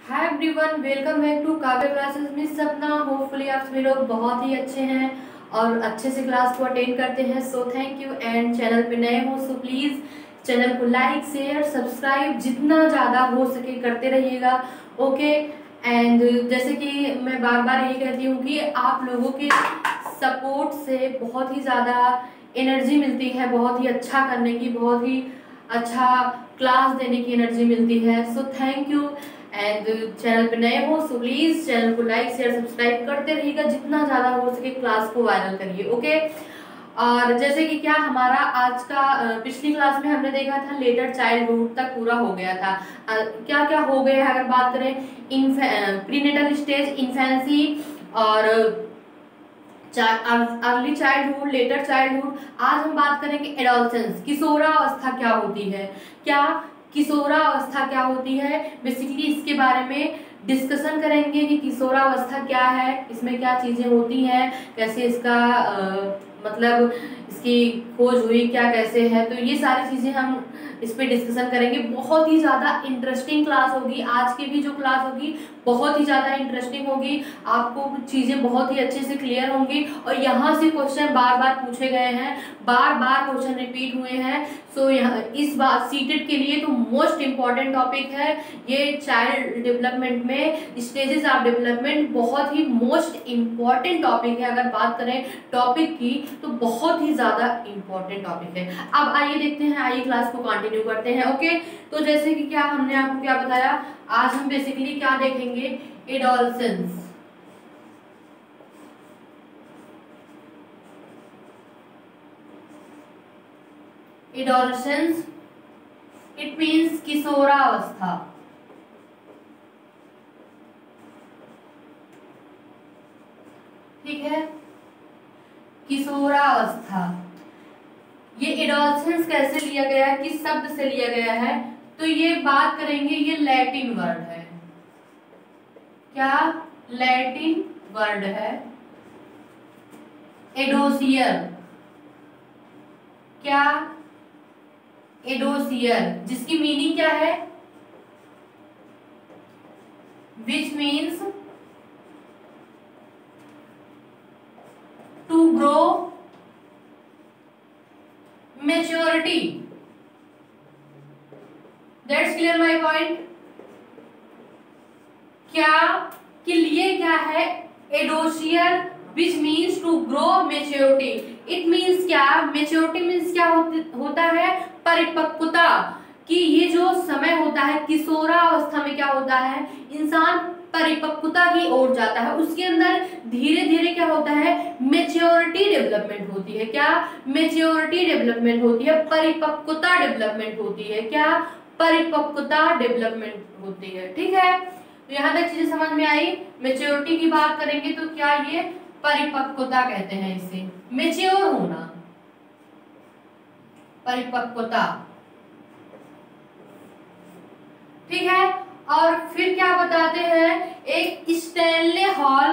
Hi everyone welcome back to Kavya classes miss Sapna. Hopefully आप सभी लोग बहुत ही अच्छे हैं और अच्छे से क्लास को अटेंड करते हैं। So thank you and channel पे नए हो सो प्लीज़ चैनल को लाइक शेयर सब्सक्राइब जितना ज़्यादा हो सके करते रहिएगा ओके एंड जैसे कि मैं बार बार यही कहती हूँ कि आप लोगों के सपोर्ट से बहुत ही ज़्यादा एनर्जी मिलती है, बहुत ही अच्छा करने की, बहुत ही अच्छा क्लास देने की एनर्जी मिलती है। So thank you and channel पे नए हो सो प्लीज़ चैनल को लाइक शेयर सब्सक्राइब करते रहिएगा, जितना ज़्यादा हो सके क्लास को वायरल करिए ओके और जैसे कि क्या हमारा आज का पिछली क्लास में हमने देखा था लेटर चाइल्डहुड तक पूरा हो गया था। क्या क्या हो गया है अगर बात करें? प्रीनेटल स्टेज इन्फेंसी और अर्ली चाइल्डहुड लेटर चाइल्डहुड आज हम बात करेंगे एडोलसेंस किशोरावस्था क्या होती है? क्या किशोरावस्था क्या होती है? बेसिकली इसके बारे में डिस्कशन करेंगे कि किशोरा अवस्था क्या है इसमें क्या चीज़ें होती हैं कैसे इसका आ, मतलब इसकी खोज हुई क्या कैसे है? तो ये सारी चीज़ें हम इस पर डिस्कशन करेंगे। बहुत ही ज़्यादा इंटरेस्टिंग क्लास होगी। आज की भी जो क्लास होगी, बहुत ही ज़्यादा इंटरेस्टिंग होगी। आपको चीज़ें बहुत ही अच्छे से क्लियर होंगी। और यहाँ से क्वेश्चन बार बार पूछे गए हैं। बार बार क्वेश्चन रिपीट हुए हैं। सो यहाँ इस बार सीटेड के लिए तो मोस्ट इंपॉर्टेंट टॉपिक है ये चाइल्ड डेवलपमेंट में। स्टेजेस ऑफ़ डेवलपमेंट बहुत ही मोस्ट इंपॉर्टेंट टॉपिक है। अगर बात करें टॉपिक की तो बहुत ही ज़्यादा इंपॉर्टेंट टॉपिक है। अब आइए देखते हैं, आइए क्लास को कंटिन्यू करते हैं ओके तो जैसे कि क्या हमने आपको क्या बताया? आज हम बेसिकली क्या देखेंगे? एडोलसेंस एडोलसेंस इट मीन्स किशोरावस्था. ठीक है? किशोरावस्था. ये एडोलसेंस कैसे लिया गया है? किस शब्द से लिया गया है? तो ये बात करेंगे, ये लैटिन वर्ड है। क्या लैटिन वर्ड है? एडोसियर क्या एडोसियर जिसकी मीनिंग क्या है? Which means to grow maturity that's clear my point क्या कि लिए क्या है एडोसियर which means to grow maturity it means क्या? मेच्योरिटी मीन्स क्या होता है? परिपक्वता. कि ये जो समय होता है, किशोरावस्था में क्या होता है? इंसान परिपक्वता की ओर जाता है. उसके अंदर धीरे धीरे क्या होता है? मेच्योरिटी डेवलपमेंट होती है क्या? मेच्योरिटी डेवलपमेंट होती है, परिपक्वता डेवलपमेंट होती है क्या? परिपक्वता डेवलपमेंट होती है, ठीक है? तो यहाँ तक चीज़ें समझ में आई? मेच्योरिटी की बात करेंगे तो क्या ये परिपक्वता कहते हैं इसे? मेच्योर होना। परिपक्वता। ठीक है? और फिर क्या बताते हैं? एक स्टैनले हॉल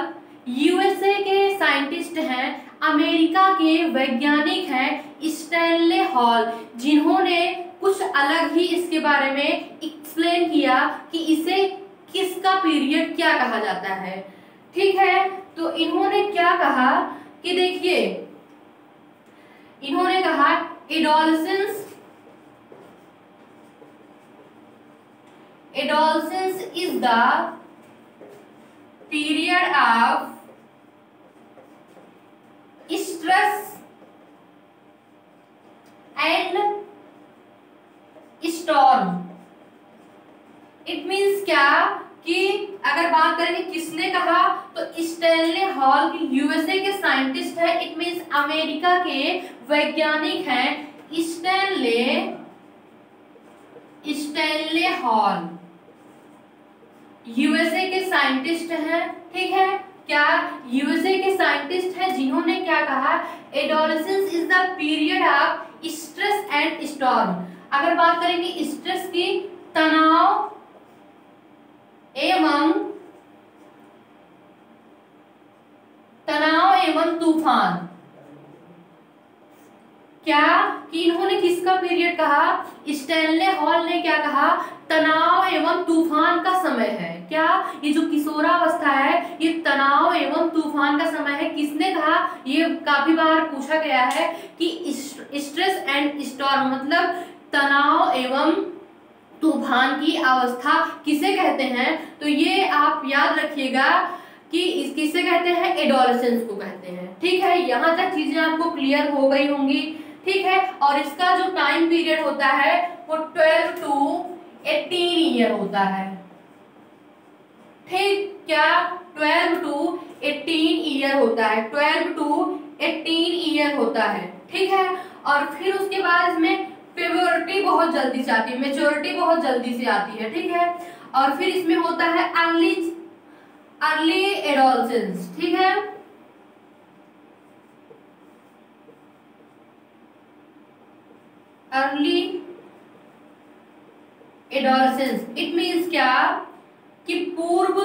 यूएसए के साइंटिस्ट हैं, अमेरिका के वैज्ञानिक हैं स्टैनले हॉल, जिन्होंने कुछ अलग ही इसके बारे में एक्सप्लेन किया कि इसे किसका पीरियड क्या कहा जाता है। ठीक है? तो इन्होंने क्या कहा कि देखिए, इन्होंने कहा, adolescence adolescence is the period of stress and storm. It means क्या? कि अगर बात करें कि किसने कहा तो स्टेनले हॉल यूएसए के साइंटिस्ट है। इट मींस अमेरिका के वैज्ञानिक हैं। Stanley Stanley Hall. यूएसए के साइंटिस्ट हैं, ठीक है? क्या यूएसए के साइंटिस्ट हैं जिन्होंने क्या कहा? Adolescence is the period of stress and storm अगर बात करेंगे स्ट्रेस की, तनाव, एवं तनाव एवं तूफ़ान। क्या? कि इन्होंने किसका पीरियड कहा? स्टैनले हॉल ने क्या कहा? तनाव एवं तूफ़ान का समय है। क्या? ये जो किशोरावस्था है, ये तनाव एवं तूफ़ान का समय है। किसने कहा? ये काफ़ी बार पूछा गया है कि स्ट्रेस एंड स्टॉर्म मतलब तनाव एवं तूफ़ान की अवस्था किसे कहते हैं? तो ये आप याद रखिएगा कि इस किसे कहते हैं? एडोलसेंस को कहते हैं। ठीक है? यहाँ तक चीज़ें आपको क्लियर हो गई होंगी। ठीक है? और इसका जो टाइम पीरियड होता है, वो ट्वेल्व टू एटीन ईयर होता है। ठीक? क्या? ट्वेल्व टू एटीन ईयर होता है। ट्वेल्व टू एटीन ईयर होता है। ठीक है? और फिर उसके बाद इसमें प्योरिटी बहुत जल्दी से आती है। मेच्योरिटी बहुत जल्दी से आती है। ठीक है? और फिर इसमें होता है अर्ली अर्ली एडोलसेंस ठीक है? अर्ली एडोलसेंस इट मींस क्या? कि पूर्व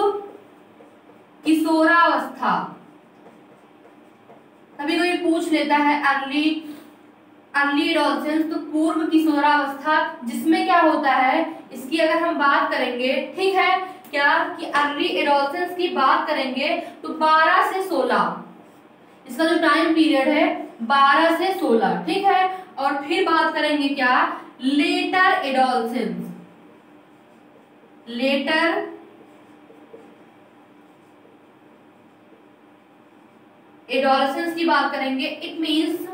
किशोरावस्था। कभी कोई पूछ लेता है अर्ली अर्ली एडोलसेंस तो पूर्व किशोरावस्था, जिसमें क्या होता है? इसकी अगर हम बात करेंगे, ठीक है? क्या? कि अर्ली एडोलसेंस की बात करेंगे तो 12 से 16 इसका जो टाइम पीरियड है 12 से 16 ठीक है? और फिर बात करेंगे क्या? लेटर एडोलसेंस लेटर एडोलसेंस की बात करेंगे। इट मींस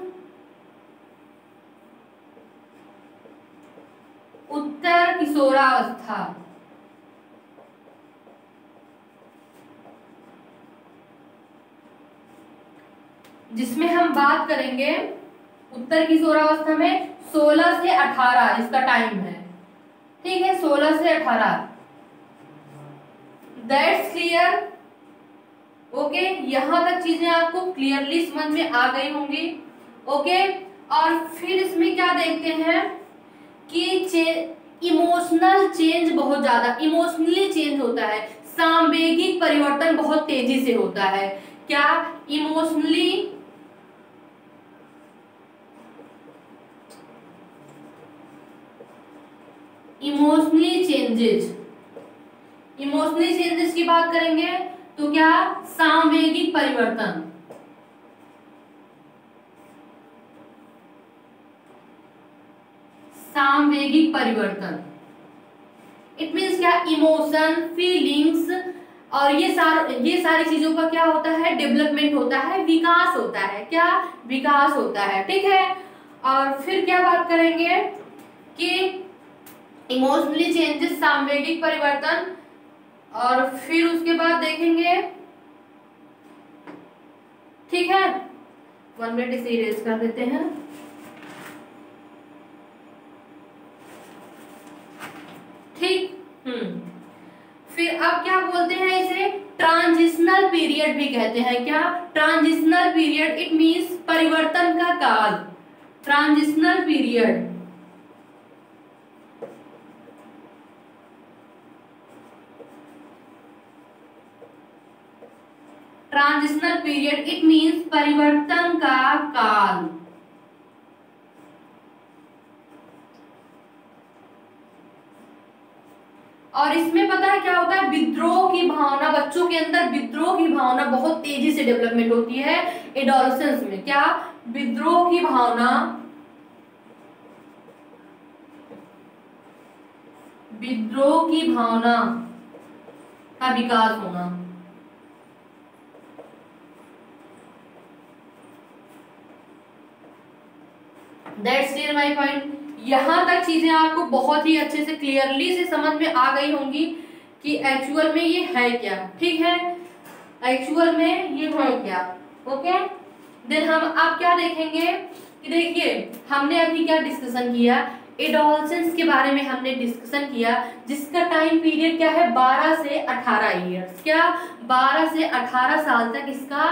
उत्तर किशोरावस्था. जिसमें हम बात करेंगे उत्तर की किशोरावस्था में 16 से 18 इसका टाइम है। ठीक है 16 से 18 दैट्स क्लियर ओके यहाँ तक चीज़ें आपको क्लियरली समझ में आ गई होंगी। ओके और फिर इसमें क्या देखते हैं कि इमोशनल चेंज बहुत ज़्यादा इमोशनली चेंज होता है। सांवेगिक परिवर्तन बहुत तेज़ी से होता है। क्या? Emotionally emotionally changes emotionally changes की बात करेंगे तो क्या? सांवेगिक परिवर्तन. सांवेगिक परिवर्तन. इट मीन्स क्या? इमोशन फीलिंग्स और ये सार, ये सारी चीज़ों का क्या होता है? डेवलपमेंट होता है, विकास होता है. क्या? विकास होता है. ठीक है? और फिर क्या बात करेंगे? कि इमोशनली चेंजेस सांवेगिक परिवर्तन, और फिर उसके बाद देखेंगे। ठीक है? वन मिनट इसे इरेज कर देते हैं। ठीक? हम्म। फिर अब क्या बोलते हैं इसे? ट्रांजिशनल पीरियड भी कहते हैं क्या? ट्रांजिशनल पीरियड इट मींस परिवर्तन का काल। Transitional period transitional period it means परिवर्तन का काल. और इसमें पता है क्या होता है? विद्रोह की भावना, बच्चों के अंदर विद्रोह की भावना बहुत तेज़ी से डेवलपमेंट होती है एडोलसेंस में. क्या? विद्रोह की भावना. विद्रोह की भावना का विकास होना. दैट्स क्लियर माय पॉइंट यहाँ तक चीज़ें आपको बहुत ही अच्छे से क्लियरली से समझ में आ गई होंगी कि एक्चुअल में ये है क्या। ठीक है? एक्चुअल में ये है क्या। ओके देन हम आप क्या देखेंगे कि देखिए हमने अभी क्या डिस्कशन किया? एडोलसेंस के बारे में हमने डिस्कशन किया जिसका टाइम पीरियड क्या है? 12 से 18 इयर्स क्या? 12 से 18 साल तक इसका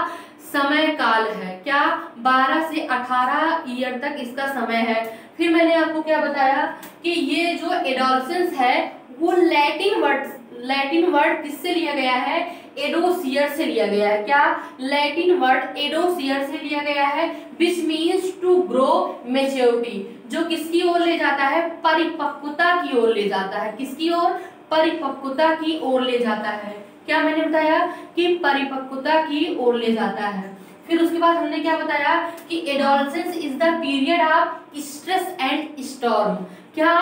समय काल है। क्या 12 से 18 ईयर तक इसका समय है? फिर मैंने आपको क्या बताया कि ये जो एडोलसेंस है, वो लैटिन वर्ड लैटिन वर्ड किससे लिया गया है? एडोसियर से लिया गया है। क्या लैटिन वर्ड एडोसियर से लिया गया है? Which means to grow maturity जो किसकी ओर ले जाता है? परिपक्वता की ओर ले जाता है। किसकी ओर? परिपक्वता की ओर ले जाता है। क्या मैंने बताया कि परिपक्वता की ओर ले जाता है? फिर उसके बाद हमने क्या बताया कि adolescence is the period of stress and storm क्या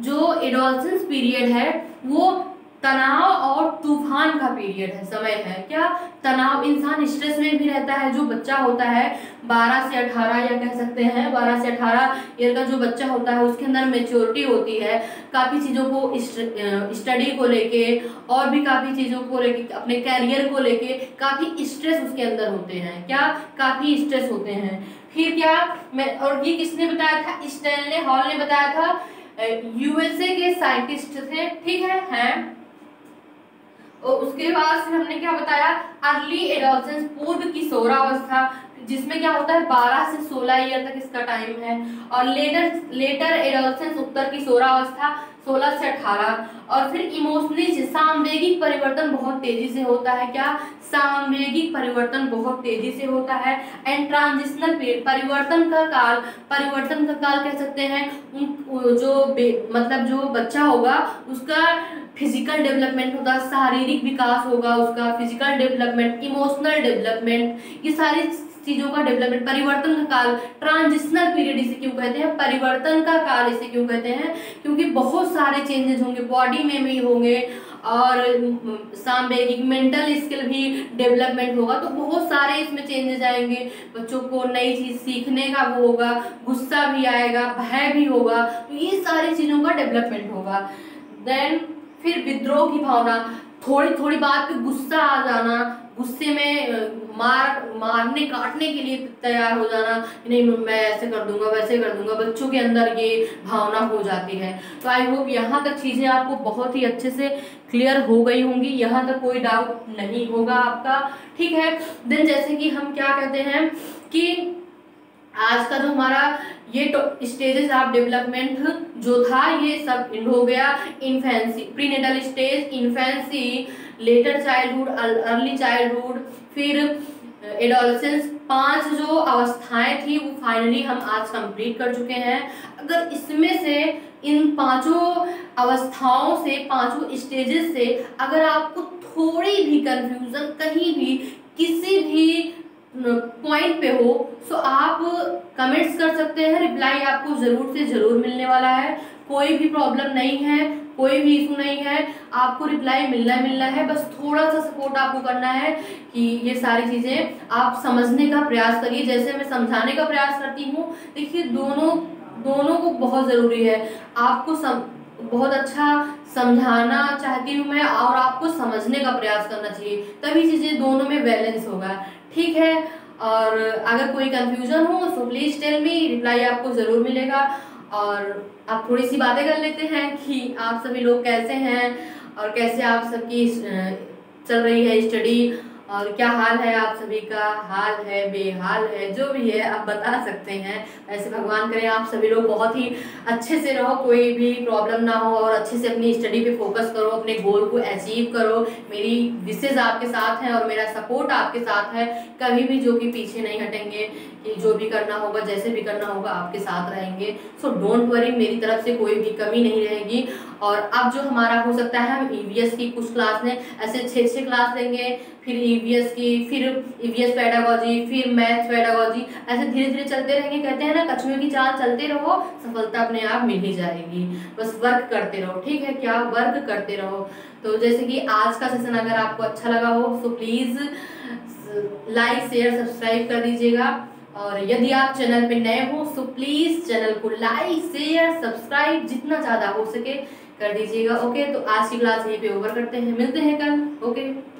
जो एडोलसेंस पीरियड है, वो तनाव और तूफ़ान का पीरियड है, समय है। क्या तनाव इंसान स्ट्रेस में भी रहता है? जो बच्चा होता है 12 से 18 या कह सकते हैं 12 से 18 ईयर का जो बच्चा होता है, उसके अंदर मेच्योरिटी होती है। काफ़ी चीज़ों को स्टडी को लेके और भी काफ़ी चीज़ों को लेके, अपने कैरियर को लेके काफ़ी स्ट्रेस उसके अंदर होते हैं। क्या काफ़ी स्ट्रेस होते हैं? फिर क्या मैं, और ये किसने बताया था? स्टैनले हॉल ने बताया था। यूएसए के साइंटिस्ट थे, ठीक है? हैं? उसके बाद फिर हमने क्या बताया? अर्ली एडोलसेंस पूर्व की सोरावस्था, जिसमें क्या होता है? 12 से 16 ईयर तक इसका टाइम है। और लेटर लेटर एडोलसेंस उत्तर की 16 से 18 और फिर इमोशनली सामवेगिक परिवर्तन बहुत तेज़ी से होता है क्या? सामवेगिक परिवर्तन बहुत तेज़ी से होता है। एंड ट्रांजिशनल पीरियड परिवर्तन का काल, परिवर्तन का काल कह सकते हैं। जो मतलब जो बच्चा होगा, उसका फ़िज़िकल डेवलपमेंट होगा, शारीरिक विकास होगा उसका फ़िज़िकल डेवलपमेंट इमोशनल डेवलपमेंट ये सारी चीज़ों का डेवलपमेंट, परिवर्तन का काल, ट्रांजिशनल पीरियड इसे क्यों कहते हैं? परिवर्तन का काल इसे क्यों कहते हैं? क्योंकि बहुत सारे चेंजेस होंगे बॉडी में भी होंगे, और सांवेगिक मेंटल स्किल भी डेवलपमेंट होगा तो बहुत सारे इसमें चेंजेस आएँगे। बच्चों को नई चीज़ सीखने का वो होगा, गुस्सा भी आएगा, भय भी होगा तो ये सारी चीज़ों का डेवलपमेंट होगा। देन फिर विद्रोह की भावना थोड़ी थोड़ी बात पे गुस्सा आ जाना गुस्से में मार, मारने, काटने के लिए तैयार हो जाना कि नहीं, मैं ऐसे कर दूँगा, वैसे कर दूँगा, बच्चों के अंदर ये भावना हो जाती है। तो आई होप यहाँ तक चीज़ें आपको बहुत ही अच्छे से क्लियर हो गई होंगी, यहाँ तक कोई डाउट नहीं होगा आपका, ठीक है? देन जैसे कि हम क्या कहते हैं कि आज का जो हमारा ये स्टेजेस ऑफ़ डेवलपमेंट जो था, ये सब हो गया infancy prenatal stage infancy later childhood early childhood फिर एडोलसेंस पाँच जो अवस्थाएँ थी, वो फाइनली हम आज कंप्लीट कर चुके हैं। अगर इसमें से, इन पाँचों अवस्थाओं से, पाँचों स्टेजेस से, अगर आपको थोड़ी भी कंफ्यूजन कहीं भी, किसी भी पॉइंट पे हो सो आप कमेंट्स कर सकते हैं। रिप्लाई आपको ज़रूर से ज़रूर मिलने वाला है। कोई भी प्रॉब्लम नहीं है कोई भी इशू नहीं है आपको रिप्लाई मिलना मिलना है। बस थोड़ा सा सपोर्ट आपको करना है कि ये सारी चीज़ें आप समझने का प्रयास करिए। जैसे मैं समझाने का प्रयास करती हूँ देखिए दोनों दोनों को बहुत ज़रूरी है। आपको सम, बहुत अच्छा समझाना चाहती हूँ मैं और आपको समझने का प्रयास करना चाहिए। तभी चीज़ें दोनों में बैलेंस होगा। ठीक है? और अगर कोई कंफ्यूजन हो तो प्लीज़ टेल मी रिप्लाई आपको ज़रूर मिलेगा। और आप थोड़ी सी बातें कर लेते हैं कि आप सभी लोग कैसे हैं और कैसे आप सबकी चल रही है स्टडी और क्या हाल है आप सभी का? हाल है, बेहाल है, जो भी है, आप बता सकते हैं। ऐसे भगवान करें, आप सभी लोग बहुत ही अच्छे से रहो, कोई भी प्रॉब्लम ना हो और अच्छे से अपनी स्टडी पे फोकस करो, अपने गोल को अचीव करो। मेरी विशेज आपके साथ हैं और मेरा सपोर्ट आपके साथ है। कभी भी जो कि पीछे नहीं हटेंगे कि जो भी करना होगा, जैसे भी करना होगा, आपके साथ रहेंगे। सो डोंट वरी मेरी तरफ़ से कोई भी कमी नहीं रहेगी। और अब जो हमारा हो सकता है, हम ई की कुछ क्लास में ऐसे छः छः क्लास लेंगे, फिर ईवीएस की, फिर ई वी पैडागोजी फिर मैथ पैडागोजी ऐसे धीरे धीरे चलते रहेंगे। कहते हैं ना, कछुए की चाल चलते रहो, सफलता अपने आप मिल ही जाएगी। बस वर्क करते रहो, ठीक है? क्या वर्क करते रहो? तो जैसे कि आज का सेशन अगर आपको अच्छा लगा हो तो प्लीज़ लाइक शेयर सब्सक्राइब कर दीजिएगा। और यदि आप चैनल पे नए हो तो प्लीज़ चैनल को लाइक शेयर सब्सक्राइब जितना ज़्यादा हो सके। कर दीजिएगा, ओके? तो आज की क्लास यहीं पे ओवर करते हैं। मिलते हैं कल, ओके?